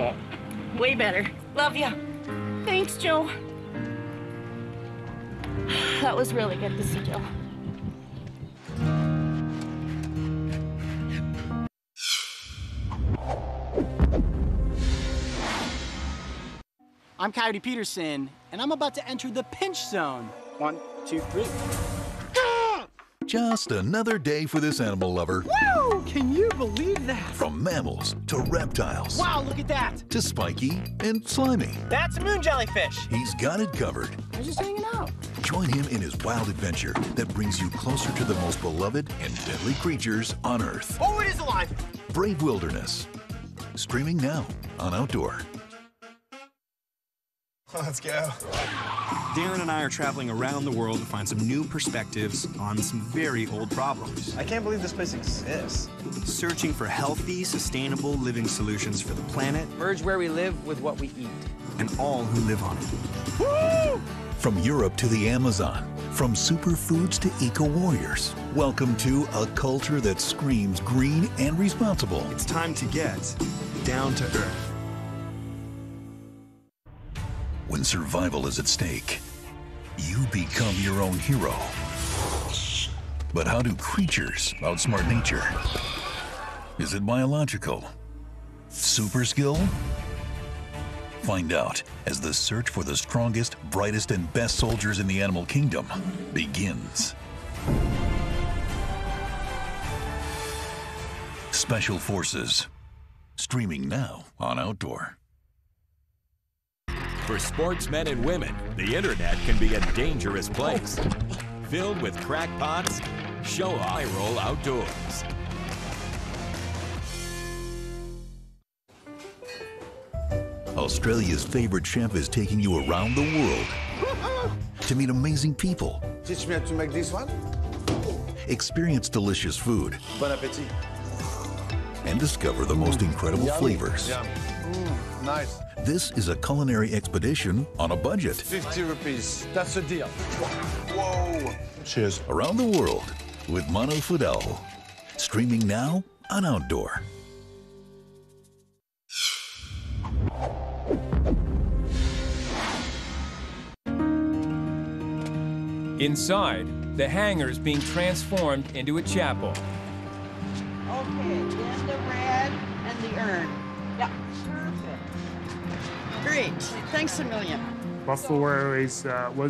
that. Way better. Love you. Thanks, Joe. That was really good to see Joe. I'm Coyote Peterson, and I'm about to enter the pinch zone. One, two, three. Just another day for this animal lover. Woo! Can you believe that? From mammals to reptiles Wow, look at that. to spiky and slimy. That's a moon jellyfish. He's got it covered. I'm just hanging out. Join him in his wild adventure that brings you closer to the most beloved and deadly creatures on Earth. Oh, it is alive. Brave Wilderness. Streaming now on Outdoor. Let's go. Darren and I are traveling around the world to find some new perspectives on some very old problems. I can't believe this place exists. Searching for healthy, sustainable living solutions for the planet Merge where we live with what we eat. and all who live on it. From Europe to the Amazon, from superfoods to eco warriors. Welcome to a culture that screams green and responsible. It's time to get down to earth. When survival is at stake, you become your own hero. But how do creatures outsmart nature? Is it biological? Super skill? Find out as the search for the strongest, brightest, and best soldiers in the animal kingdom begins. Special Forces. Streaming now on Outdoor. For sportsmen and women, the internet can be a dangerous place. Filled with crackpots, show I roll outdoors. Australia's favorite chef is taking you around the world to meet amazing people, Teach me how to make this one. experience delicious food, Bon appetit. And discover the most incredible flavors. Yum. Mm, nice. This is a culinary expedition on a budget 50 rupees. That's a deal. Whoa. Cheers. around the world with Manu Feildel. Streaming now on Outdoor. Inside, the hangar's being transformed into a chapel. Okay, then the red and the urn. Yeah, perfect. Great, thanks a million. Buffalo Airways uh, was